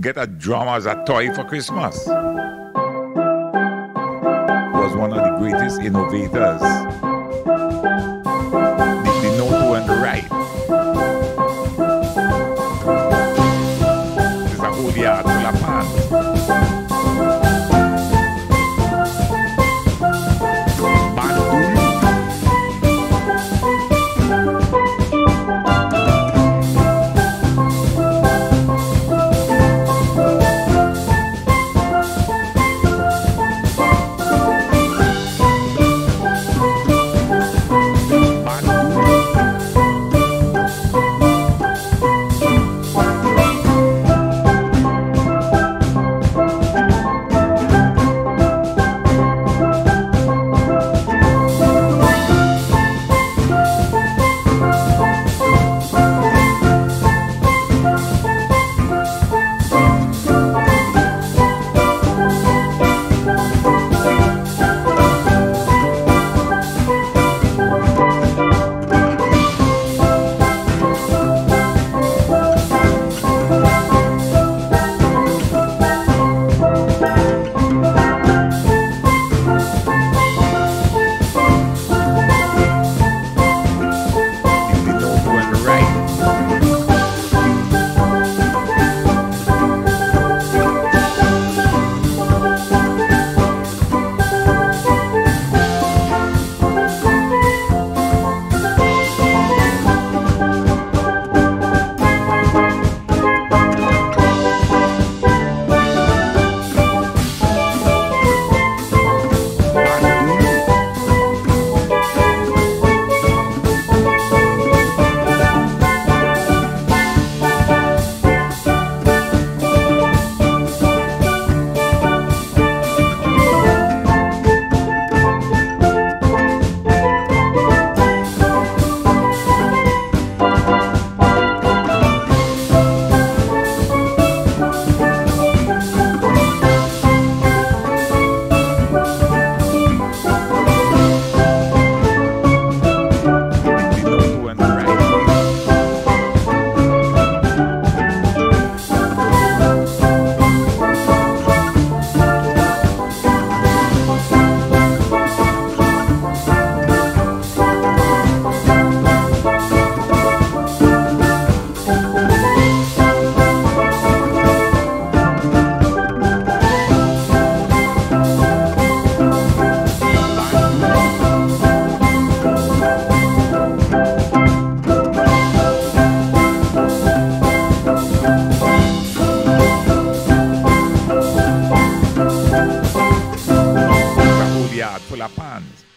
get a drum as a toy for Christmas. Was one of the greatest innovators. Yard full of pans.